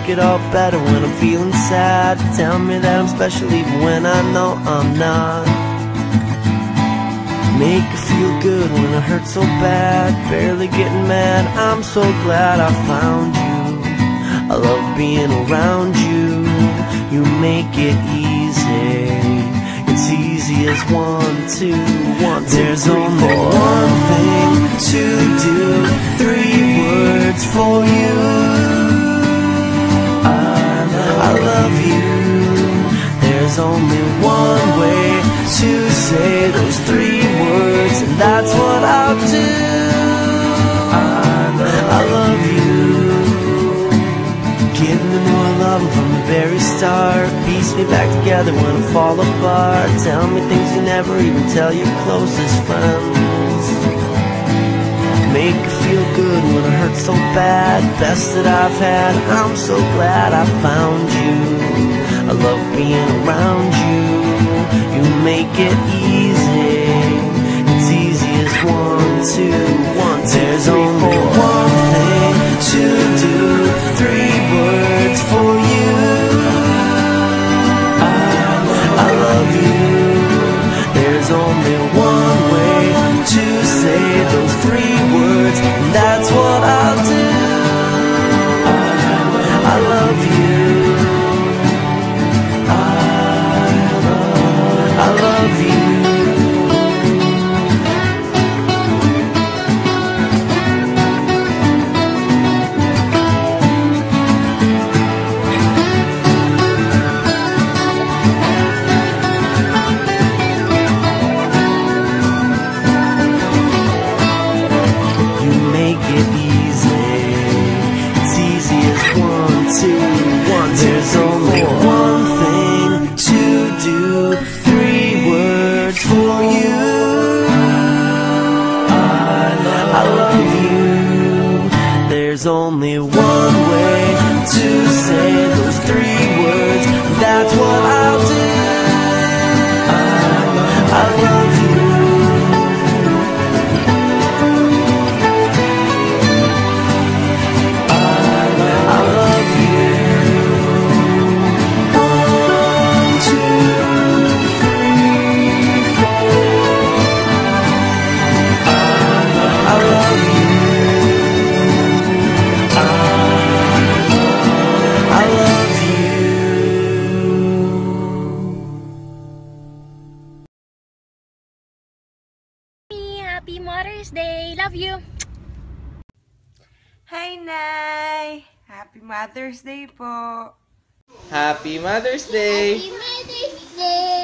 Make it all better when I'm feeling sad. Tell me that I'm special even when I know I'm not. Make it feel good when I hurt so bad. Barely getting mad. I'm so glad I found you. I love being around you. You make it easy. It's easy as one, two, one, two, There's three, only four. one thing to do. Three words for you. One way to say those three words, and that's what I'll do. I love, you. Give me more love from the very start. Piece me back together when I fall apart. Tell me things you never even tell your closest friends. Make it feel good when I hurt so bad. Best that I've had. I'm so glad I found you. I love being around you. You make it easy. It's easy as one, two, one, two, There's three, only four. one thing to do. Three words for you. I, I love you. There's only I love you. There's only one way to say those three words. That's what I'll do. Happy Mother's Day! Love you! Hi, Nay! Happy Mother's Day po! Happy Mother's Day! Happy